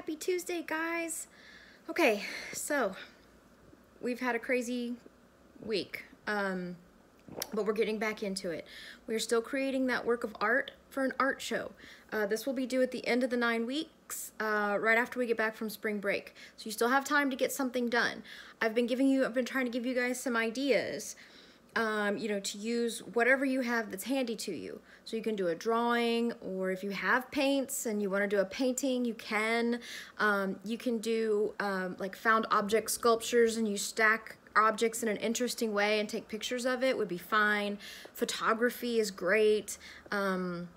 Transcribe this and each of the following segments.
Happy Tuesday, guys. Okay, so we've had a crazy week, um, but we're getting back into it. We're still creating that work of art for an art show. Uh, this will be due at the end of the nine weeks, uh, right after we get back from spring break. So you still have time to get something done. I've been giving you, I've been trying to give you guys some ideas um, you know, to use whatever you have that's handy to you. So you can do a drawing, or if you have paints and you want to do a painting, you can. Um, you can do um, like found object sculptures and you stack objects in an interesting way and take pictures of it would be fine. Photography is great. Um,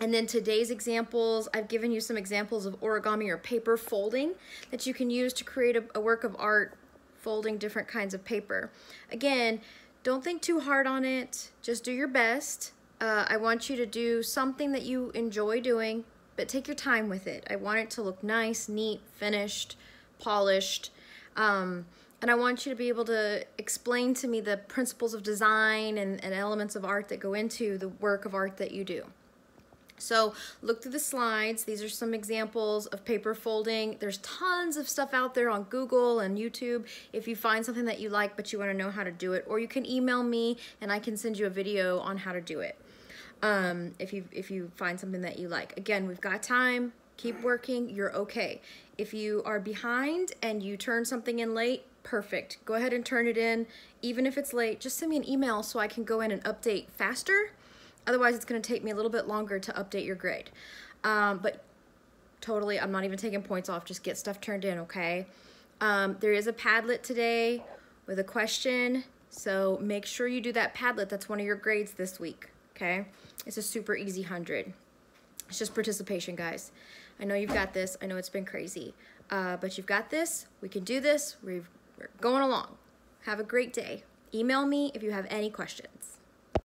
and then today's examples, I've given you some examples of origami or paper folding that you can use to create a, a work of art folding different kinds of paper. Again, don't think too hard on it. Just do your best. Uh, I want you to do something that you enjoy doing, but take your time with it. I want it to look nice, neat, finished, polished. Um, and I want you to be able to explain to me the principles of design and, and elements of art that go into the work of art that you do. So look through the slides. These are some examples of paper folding. There's tons of stuff out there on Google and YouTube if you find something that you like but you want to know how to do it. Or you can email me and I can send you a video on how to do it um, if, you, if you find something that you like. Again, we've got time. Keep working. You're okay. If you are behind and you turn something in late, perfect. Go ahead and turn it in. Even if it's late, just send me an email so I can go in and update faster Otherwise, it's going to take me a little bit longer to update your grade. Um, but totally, I'm not even taking points off. Just get stuff turned in, okay? Um, there is a Padlet today with a question. So make sure you do that Padlet. That's one of your grades this week, okay? It's a super easy 100. It's just participation, guys. I know you've got this. I know it's been crazy. Uh, but you've got this. We can do this. We're going along. Have a great day. Email me if you have any questions.